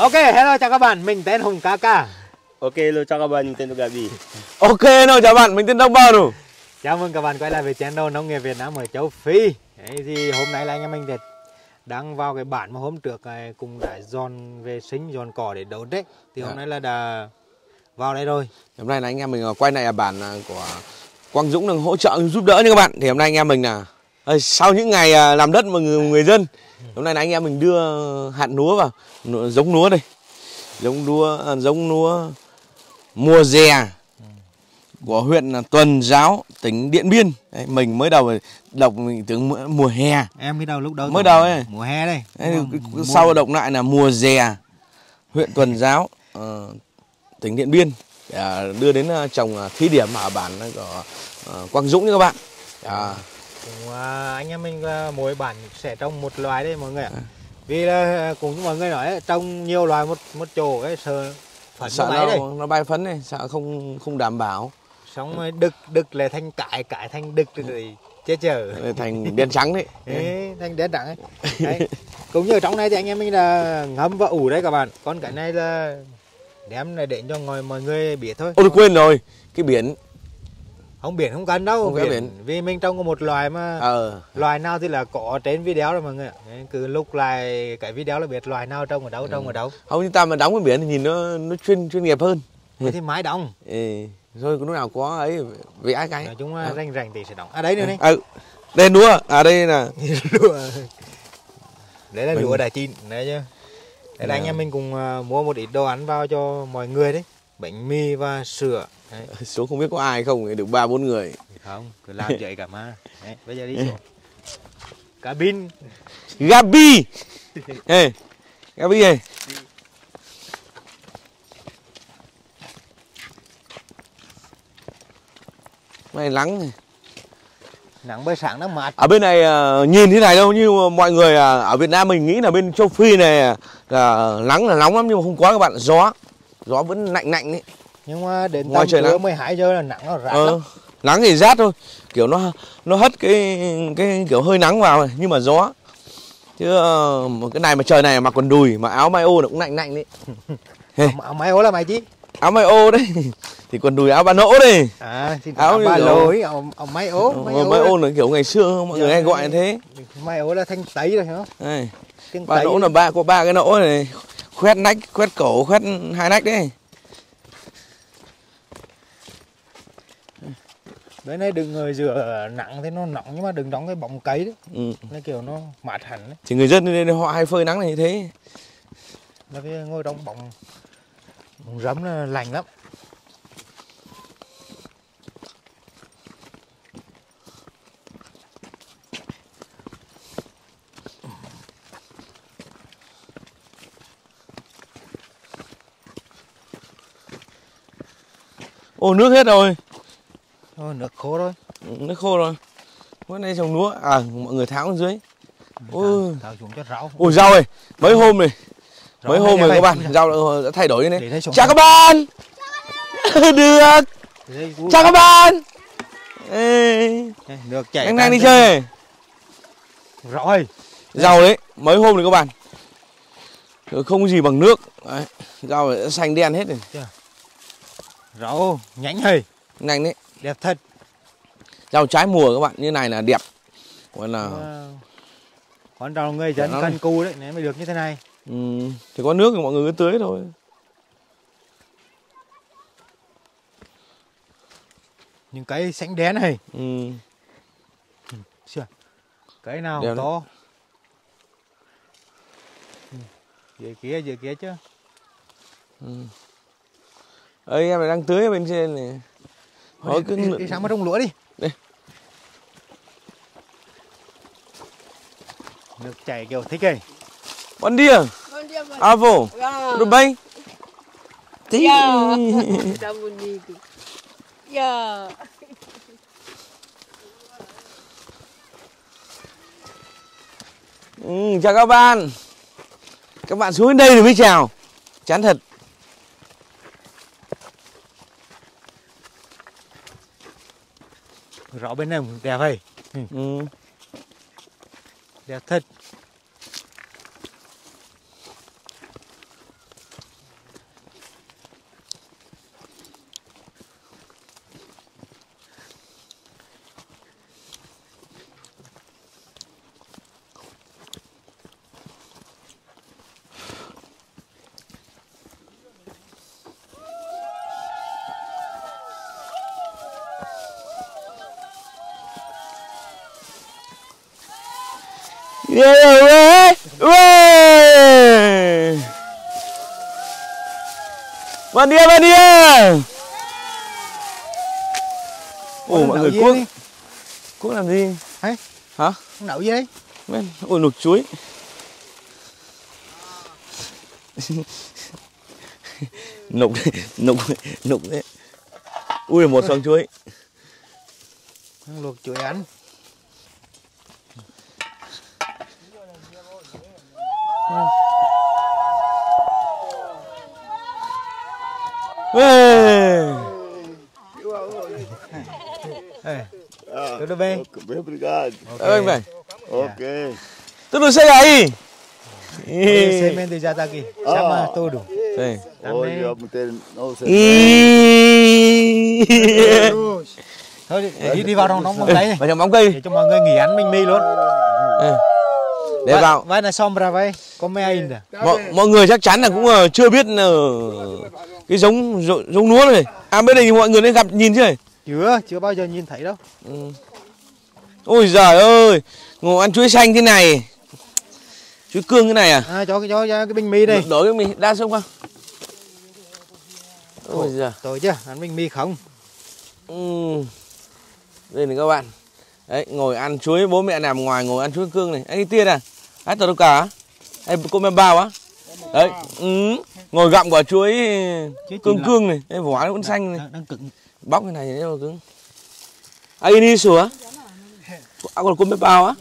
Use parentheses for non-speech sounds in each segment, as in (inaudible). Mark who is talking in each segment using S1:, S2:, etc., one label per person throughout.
S1: Ok, hello chào các bạn, mình tên Hùng Ca Ok, hello chào các bạn, mình tên Đông Gabi Ok,
S2: hello chào bạn, mình tên Đông Bao Đủ
S1: Chào mừng các bạn quay lại với channel Nông nghiệp Việt Nam ở châu Phi Đấy, thì hôm nay là anh em mình thiệt đang vào cái bản mà hôm trước à, cùng đã dọn vệ sinh, dọn cỏ để đấu đấy Thì hôm à. nay
S2: là đã vào đây rồi Hôm nay là anh em mình à, quay lại bản à, của Quang Dũng đang hỗ trợ giúp đỡ nha các bạn Thì hôm nay anh em mình là sau những ngày làm đất mà người, người dân Ừ. hôm nay là anh em mình đưa hạt lúa vào giống lúa đây giống lúa à, giống lúa mùa dè của huyện Tuần Giáo tỉnh Điện Biên đấy, mình mới đầu đọc mình tưởng mùa hè
S1: em mới đầu lúc đầu mới đầu ấy
S2: mùa hè đây đấy, mùa... sau đọc lại là mùa dè huyện Tuần Giáo uh, tỉnh Điện Biên để dạ, đưa đến ờ, trồng ờ, thí điểm ở bản của Quang Dũng các bạn à, cũng à, anh em mình
S1: à, mỗi bản sẽ trồng một loài đây mọi người ạ à. vì là à, cũng như mọi người nói ấy, trồng nhiều loài một một chỗ ấy sợ phấn sợ nó, nó, bay phấn này sợ không không đảm bảo xong rồi đực đực là thành cải cải thành đực rồi chết chở thành đen trắng đấy Ê, (laughs) thành đen trắng ấy đấy. cũng như ở trong này thì anh em mình là ngâm và ủ đấy các bạn còn cái này là đem này để cho ngồi mọi người biết thôi ôi
S2: quên rồi cái biển
S1: không biển không cần đâu. Không biển, biển. Vì mình trong có một loài mà. Ờ. Loài nào thì là có trên video rồi mọi người. Cứ lúc lại cái video là biết loài nào trong ở đâu, ừ. trông ừ. ở đâu.
S2: Không như ta mà đóng cái biển thì nhìn nó nó chuyên chuyên nghiệp hơn. Thế thì mái đóng. Ừ. Rồi lúc nào có ấy vẽ cái. Nói chung à. rành rành
S1: thì sẽ đóng. À đấy nữa đi. À,
S2: đây ờ. ừ. lúa À đây là đũa. Đấy là mình... đại chín đấy chứ. Đấy là anh dạ. em mình
S1: cùng ờ, mua một ít đồ ăn vào cho mọi người đấy bánh mì và sữa Đấy. (laughs) xuống không biết
S2: có ai không được ba bốn người không cứ làm vậy
S1: cả mà Đấy, bây giờ đi xuống (laughs)
S2: cabin gabi (laughs) ê gabi ơi mày nắng này nắng bơi sáng nắng mát ở bên này ờ, nhìn thế này đâu như mọi người ờ, ở Việt Nam mình nghĩ là bên châu Phi này ờ, là nắng là nóng lắm nhưng mà không có các bạn gió gió vẫn lạnh lạnh đấy nhưng mà đến ngoài trời nắng 12 giờ
S1: là nắng nó rát ờ, lắm.
S2: nắng thì rát thôi kiểu nó nó hất cái cái kiểu hơi nắng vào nhưng mà gió chứ ờ, một cái này mà trời này mà còn đùi mà áo may ô nó cũng lạnh lạnh đấy (laughs) áo may ô là mày chứ áo may ô đấy (laughs) thì quần đùi áo ba nỗ đấy à, áo ba lối
S1: áo, áo may ô may ô,
S2: là kiểu ngày xưa mọi dạ, người hay gọi như thế
S1: may ô là thanh tấy rồi hả
S2: ba nỗ là ba có ba cái nỗ này khoét nách khoét cổ khoét hai nách đấy
S1: đấy này đừng người rửa nặng thế nó nặng nhưng mà đừng đóng cái bọng cấy đấy ừ. nó kiểu nó mát hẳn đấy.
S2: thì người dân nên họ hay phơi nắng này như thế
S1: là cái ngồi đóng bọng
S2: bóng rấm là lành lắm ô nước hết rồi Thôi, nước khô rồi ừ, nước khô rồi bữa nay trồng lúa à mọi người tháo dưới ôi tháo xuống cho rau ôi rau ơi mấy hôm này mấy hôm rồi các bạn rau đã thay đổi như này chào các bạn (laughs) được chào các bạn được chạy anh đang đi chơi rồi rau đấy mấy hôm rồi các bạn không có gì bằng nước đấy. rau sẽ xanh đen hết rồi rau nhánh hề nhanh đấy đẹp thật rau trái mùa các bạn như này là đẹp gọi là con rau người dân dạ cần cù
S1: đấy nếu mới được như thế này
S2: ừ. thì có nước thì mọi người cứ tưới thôi
S1: những cái sánh đén này ừ. ừ. Chưa. cái
S2: nào Đều to ừ, dưới kia dưới kia chứ ừ ơi em đang tưới ở bên trên này hỏi cứ đi, đi, sáng mất trong lúa đi đây
S1: nước chảy kiểu thích ấy Bom dia. Bom dia, bom Avô, ah. tudo
S2: Ừ, chào các bạn Các bạn xuống đây rồi mới chào Chán thật
S1: rõ bên này đẹp vậy ừ. đẹp thật
S2: Yeah, yeah, yeah, yeah! Bạn đi, bạn đi.
S1: Ồ, mọi người cuốc.
S2: Cuốc làm gì? Hả? Hả? Ông đậu gì đấy? Men, ôi luộc chuối. (laughs) nục nục nục đấy ui một xoong chuối
S1: luộc chuối ăn
S2: É.
S1: Ah, Tudo bem? Bem, obrigado. Oi, velho. Ok.
S2: Tudo chega aí?
S1: Você vende já tá aqui. Chama ah, tudo. Sim. Hoje eu ter, não sei. Thôi đi, đi vào trong nóng bóng cây Vào trong bóng cây Để cho mọi người nghỉ ăn mình mi luôn Để vào Vai là xong ra vậy Có mê ai
S2: à? Mọi người chắc chắn là cũng ờ, chưa biết là ờ, cái giống giống lúa này à bên này mọi người nên gặp nhìn chứ này chưa chưa bao giờ nhìn thấy đâu ừ. ôi giời ơi ngồi ăn chuối xanh thế này chuối cương thế này à,
S1: à cho cái cho, cho cái bánh mì đây đổi cái mì đa xong
S2: không ôi giời tội chứ ăn bánh mì không ừ. đây này các bạn đấy ngồi ăn chuối bố mẹ nằm ngoài ngồi ăn chuối cương này anh tiên à ăn tờ đâu cả em cô mẹ bao á đấy ừ ngồi gặm quả chuối cương cương này đây vỏ nó vẫn xanh này đang, đang cứng bóc cái này thì nó cứng ai đi sửa? à còn cơm bếp bao á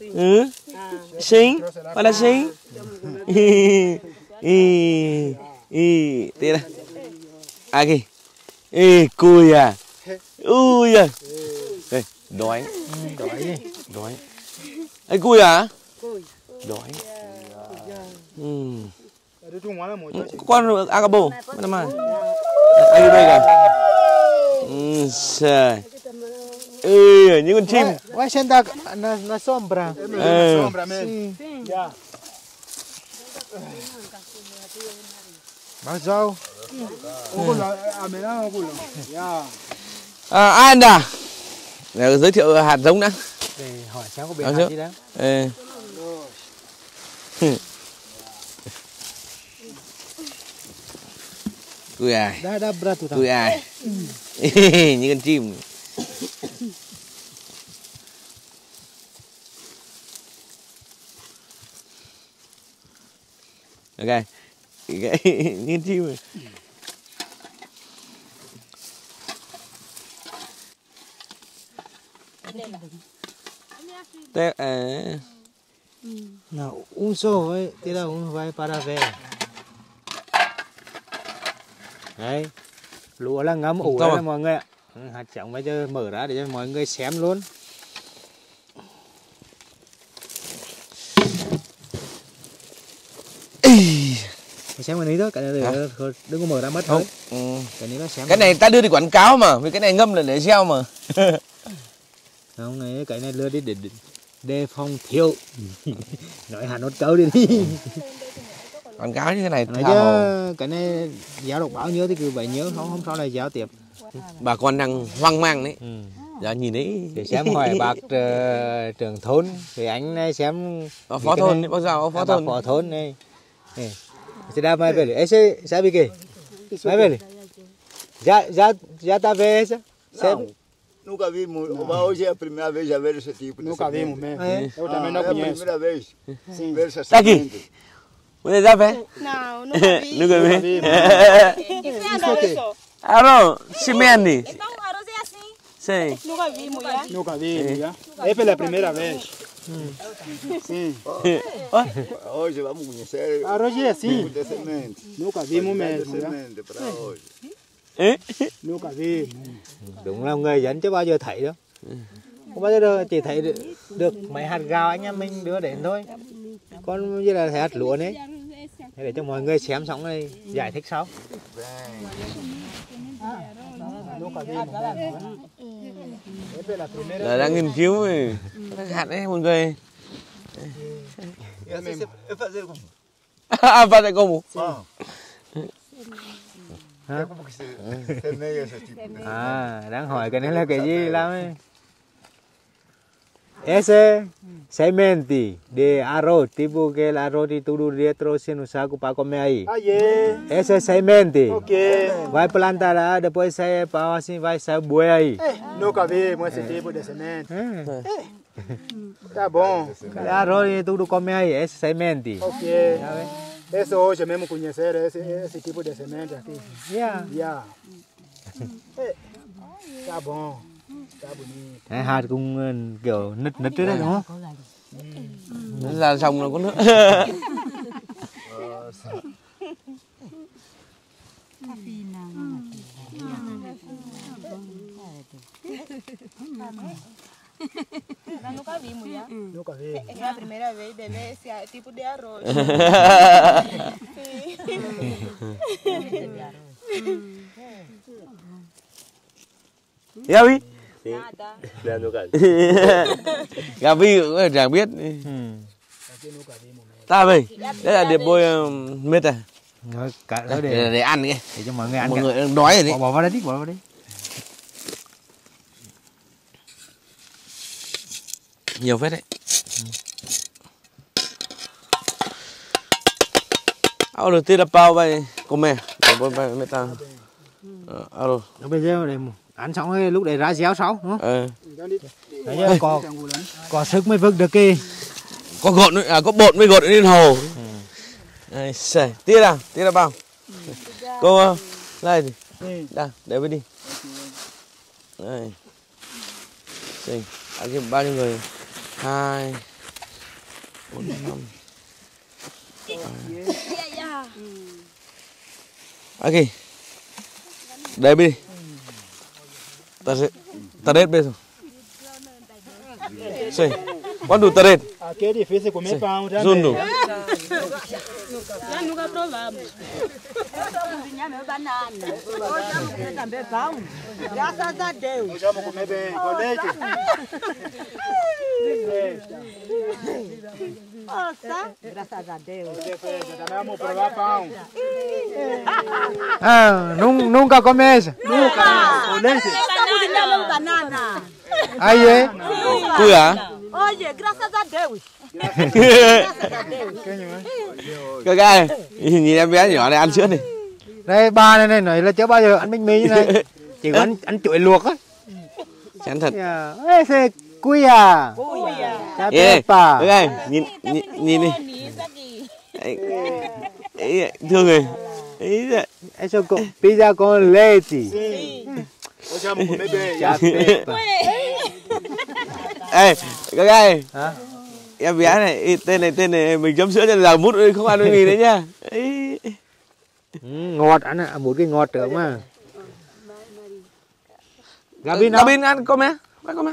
S2: ừ xinh phải là xinh y y y này ai kì y cùi à ui à đây đói đói đói ấy cùi à đói ừ con agabo mana mana anh đây cả trời ê những con chim
S1: vai sentar na na sombra é sombra mesmo já
S2: mas ao a anh à, dạ. à để giới thiệu hạt giống đã
S1: để hỏi cháu có biết hạt
S2: gì đó Cui ai? Dah dah berat tu. Cui ai? (laughs) Như con chim. ok (laughs) như con chim rồi Te,
S1: eh. No, un solo, eh, tira un vai para ver đấy lúa là ngấm ủ đấy mọi người ạ ừ, hạt trống bây giờ mở ra để cho mọi người xem luôn
S2: xem cái này thôi, cái này để, đừng có mở ra mất thôi.
S1: Ừ. Cái này nó xem. Cái
S2: này ta đưa đi quảng cáo mà, với cái này ngâm là để gieo mà. (laughs) không này cái này đưa đi để đề phòng thiếu. (laughs) Nói Hà Nội câu đi. (laughs) còn gáo như thế
S1: này ờ, tha hồ cái này giáo độc bảo nhớ thì cứ vậy nhớ không không sau này giáo tiếp bà con đang hoang mang đấy ừ. dạ nhìn đấy để xem hỏi bạc ờ, trưởng thôn thì anh này xem ở phó thôn bao giờ phó à, thôn phó thôn này thì đã mai về đấy sẽ sẽ bị kì mai về dạ dạ dạ ta về sẽ Nunca vimos. Hoje é a primeira vez a ver esse tipo de Nunca vimos mesmo. Eu eh. também não ah, conheço. Primeira vez. Sim. Ver essa tá aqui unaweza pe
S2: nukome aro shimeani sim
S1: nunca vi é pela primeira vez Sim. Hoje vamos conhecer. A hoje é assim. Nunca vimos mesmo. Para hoje. Nunca vi. Đúng là người dẫn chứ bao giờ thấy đâu. Không bao giờ chỉ thấy được, được mấy hạt gạo anh em mình đưa đến thôi. Còn như là thấy hạt lúa đấy để cho mọi người xem xong rồi giải thích sau là đang nghiên cứu rồi
S2: hạn đấy mọi người
S1: à fazer
S2: ờ. como à
S1: đang hỏi cái này là cái gì lắm ấy Ese semente de arroz, tipo que el arroz de todo dentro se no saco para comer ahí. Ah, yeah. Ese semente. Vai plantar lá, ah, depois sai para assim, vai sair boi aí. É, eh, nunca vi esse tipo de semente. É. Tá bom. arroz de tudo comer aí, esse semente. Ok. Esse hoje mesmo conhecer esse, esse tipo de semente aqui. Yeah. Yeah. é. Tá bom. Đấy, hạt cũng ờ, kiểu nứt nứt đấy, đấy đúng không? Nó ra xong nó có nước. no
S2: ¿Ya vi? Sí. Nada. (laughs) gà no cũng Gabi chẳng biết. Ừ. Ta mình. Đây là điệp bôi mít um, à. Rồi, cả để, để, để ăn đi. Để cho mọi người ăn. Mọi người đang đói rồi đấy. Bỏ, vào đây đi, bỏ vào đây. Nhiều phết đấy. Ừ. bao Ahora tira pao vai comer. Depois vai meter. Alô. Eu đây một ăn xong rồi lúc đấy ra gieo sau đúng không? Ừ.
S1: Đấy chứ, có có sức mới vứt
S2: được kì, có gọn à có bột mới gọn lên hồ. Ừ. Đây, xài, tia nào, tia là bao. Cô này thì. Đã, để với đi. Đây. Xinh, ăn cho bao nhiêu người? hai, bốn, năm. Dạ, dạ. Ok. Đây đi. Tarit. red mesmo. Sim. Quando tarit?
S1: Aqui é difícil comer Sim. pão também. Zundo. É
S2: Já nunca provamos. meu banana. Hoje vamos comer também pão.
S1: Graças a Deus. Hoje vamos comer bem. Com é leite. (laughs) Nossa! Graças a Deus. Também vamos provar pão. Ah, nunca começa.
S2: Nunca. Estamos entregando banana. Aí é? Tu é? Olha, graças a Deus. Graças a Deus. Cái cái, nhìn em
S1: bé nhỏ này ăn trước đi. Đây ba này này nói là chưa bao giờ ăn bánh mì như này. (laughs) Chỉ có ăn ăn chuối
S2: luộc á. Chán thật. Yeah. Dạ. Cuya. à, à? Pepa. Đây, nhìn nhìn nhìn đi. Ấy,
S1: thương rồi. Ấy dạ. Eso con pizza con leche. Sí.
S2: Chà Pepa. Ê, các anh. Em bé này, tên này tên này mình chấm sữa cho giờ mút không ăn cái gì đấy nhá.
S1: Ừ, ngọt ăn à. một cái ngọt trưởng mà.
S2: Gabin, Gabin ăn có mẹ. Bắt con mẹ.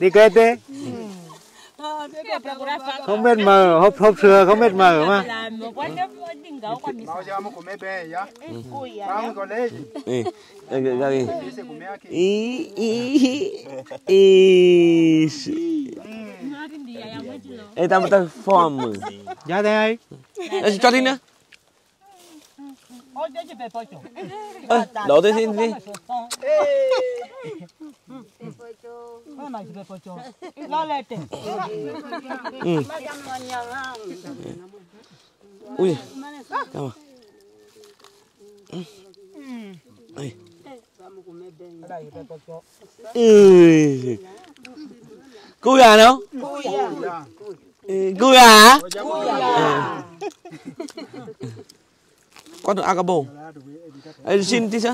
S1: đi kê tê không biết mờ hộp hộp sừa không biết mờ mà
S2: ý ý ý Ê, tao tao form. Dạ đây. Cho đi nữa
S1: đổ tôi xin đi ừ. ui cảm ơn
S2: cúi ừ. à đâu cúi à cúi à, à. Ừ. Có được Agabo. Ê, xin tí chứ.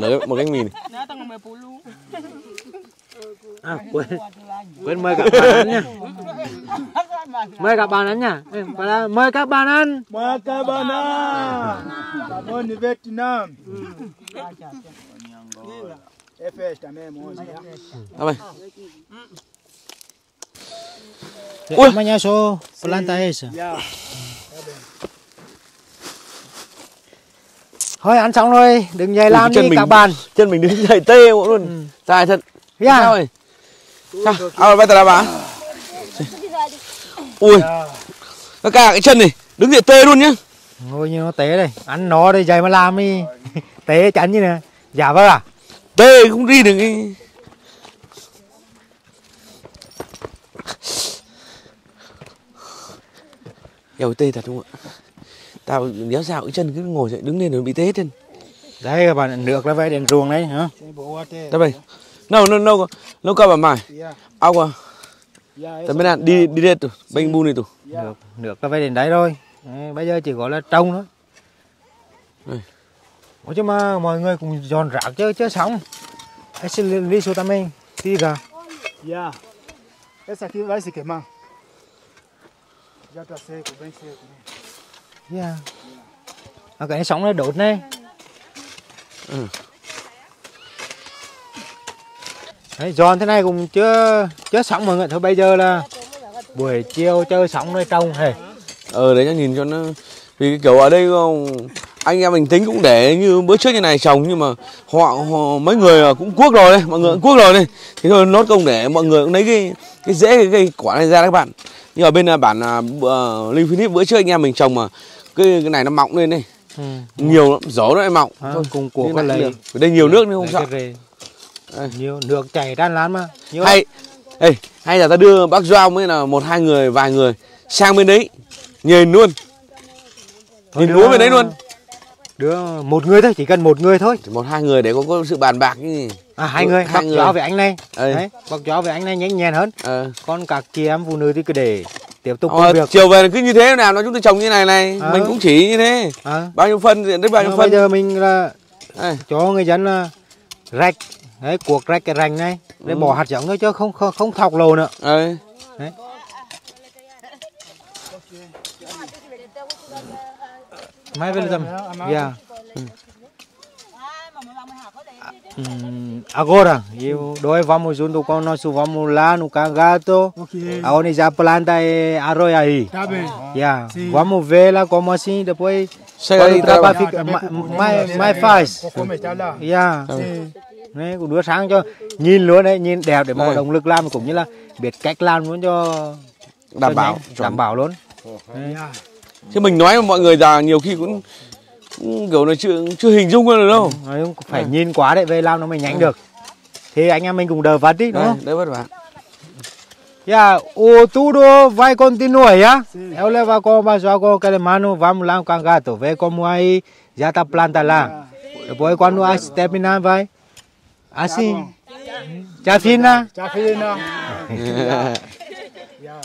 S1: Đấy, một cánh mì này. À, quên, quên mời các bạn ăn nha. Mời các bạn ăn nha. Mời các bạn ăn. Mời các bạn ăn. Cảm ơn Vietnam. Efes também, moça. Tá bem. Uy. Tamaña so planta esa. Yeah.
S2: Thôi ăn xong rồi, đừng dậy làm đi mình, các bạn. Chân mình đứng dậy tê luôn. Ừ. Dài thật. Yeah. À? Sao rồi? Sao? À, bây giờ là bà. Ui. Các dạ. cả cái chân này, đứng dậy tê luôn nhá.
S1: Ngồi như nó té đây, ăn nó đây dậy mà làm đi. (laughs) tê chắn như này Giả dạ vâng à?
S2: Tê không đi được. đi Eo tê thật không ạ? Tao đéo dạo cái chân cứ ngồi dậy đứng lên rồi bị tê chân. Đấy các bạn được nó về đèn ruồng đấy hả? Đây bây. No no no. No cơ bà mày. Dạ. Ao qua.
S1: Tầm bên đàn đi đi đi tụ, bên bu này tụ. được được nó về đèn đấy rồi. bây giờ chỉ gọi là trông thôi. Đây. Ủa chứ mà mọi người cùng dọn rác chứ chứ xong. Hãy xin lý số tâm mình. Tí gà. Yeah. Essa aqui vai se queimar. Jota seco, bem seco. Né? Yeah. yeah. cái sống nó đột đấy. Ừ. Đấy, giòn thế này cũng chưa chưa sống mọi người thôi bây giờ là
S2: buổi chiều chơi sóng nơi trong hề ờ đấy cho nhìn cho nó vì kiểu ở đây anh em mình tính cũng để như bữa trước như này trồng nhưng mà họ, họ mấy người cũng cuốc rồi đấy mọi người cũng cuốc rồi đây thì thôi nốt công để mọi người cũng lấy cái cái dễ cái, cái quả này ra các bạn nhưng ở bên à, bản uh, Linh Phoenix bữa trước anh em mình trồng mà cái, cái này nó mọng lên đây ừ. nhiều lắm gió nó lại mọng à, thôi cùng của cái lấy ở đây nhiều nước nữa không sợ
S1: nhiều nước chảy đan lán mà
S2: nhiều hay ê, hay là ta đưa bác Giao mới là một hai người vài người sang bên đấy nhìn luôn thôi nhìn lúa bên đấy luôn đứa một người thôi chỉ cần một người thôi một hai người để có, có sự bàn bạc gì à hai người ừ, hai bác người. chó về anh
S1: này ừ. đấy bác chó về anh này nhanh nhẹn hơn ừ. còn các chị
S2: em phụ nữ thì cứ để tiếp tục ờ, công ờ, việc chiều về cứ như thế nào nó chúng tôi trồng như này này à. mình cũng chỉ như thế à. bao nhiêu phân diện đến bao nhiêu phân bây giờ mình là à. cho người dân là rạch
S1: đấy cuộc rạch cái rành này để ừ. bỏ hạt giống thôi chứ không không, không thọc lồ nữa à. Mai welcome. Ờ, dạ. ừ. à, yeah. Ừ. Agora, eu dois vamos junto com o nosso vamos lá no Cangato, okay. aonde já planta é arroz aí. Tá bem. Yeah. Sim. Vamos ver lá como assim, depois Chega aí, trabalho fica mais, mais fácil. Yeah. Sim. Đấy, cũng sáng cho nhìn luôn đấy, nhìn đẹp để mà vâng. động lực làm cũng như là biết cách làm muốn cho
S2: đảm bảo đảm bảo luôn. Dạ chứ mình nói mà mọi người già nhiều khi cũng, cũng kiểu là chưa chưa hình dung được đâu ừ, nói phải à. nhìn quá để về lao nó mới nhanh
S1: à. được thì anh em mình cùng đờ vắt đi đúng không đỡ vất vả Ya, o tudo vai continuar, ya? Sí. Eu levo com mais água aquele mano, vamos lá no cangato, ver como aí já está planta lá. Depois quando a terminar, vai. Assim. Tchau, Fina. Tchau, Fina.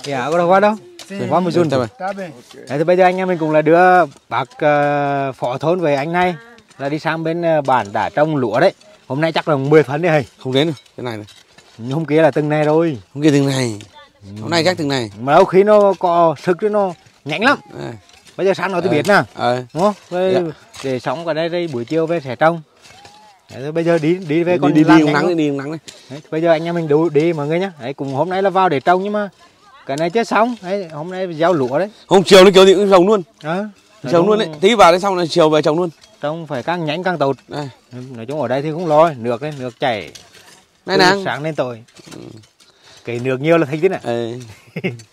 S1: Yeah, agora vai não? Rồi qua một dùn. Đấy, thì bây giờ anh em mình cùng là đưa bác uh, phó thôn về anh này à. là đi sang bên ờ, bản đã trong lúa đấy. Hôm nay chắc là 10 phấn đấy hay. Không đến rồi, cái này này. Hôm kia là từng này rồi. Hôm kia từng này. Ừ. Hôm nay chắc từng này. Mà đâu khi nó có sức nó nhanh lắm. Ờ. Bây giờ sáng nó tôi biết nè. À. Đúng không? dạ. để sống ở đây, đây buổi chiều về sẽ trong. Đấy, bây giờ đi đi về đi, con đi đi nắng đi nắng đi, đi nắng đấy. Bây giờ anh em mình đủ đi mọi người nhá. Đấy cùng hôm nay là vào để trồng nhưng mà cái này chết xong đấy, hôm nay gieo lúa đấy hôm chiều nó kiểu gì
S2: cũng trồng luôn à, trồng luôn đấy
S1: tí vào đấy xong là chiều về trồng luôn trông phải càng nhánh càng tụt à. nói chung ở đây thì cũng lo nước đấy nước chảy này nàng sáng lên tôi ừ. cái nước nhiều là thấy thế này à,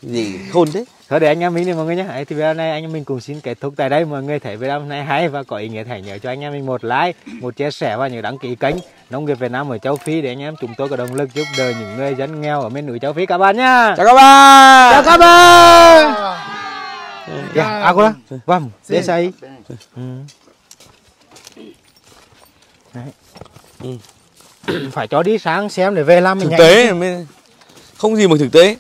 S1: gì khôn thế thôi để anh em mình đi mọi người nhé thì video này anh em mình cùng xin kết thúc tại đây mọi người thấy video hôm nay hay và có ý nghĩa hãy nhớ cho anh em mình một like một chia sẻ và nhớ đăng ký kênh nông nghiệp Việt Nam ở châu Phi để anh em chúng tôi có động lực giúp đỡ những người dân nghèo ở miền núi châu Phi các bạn nhá chào các bạn chào các bạn ya aku lah vâng. desa i
S2: ừ. ừ.
S1: phải cho đi sáng xem để về làm mình thực nhanh. tế
S2: không gì mà thực tế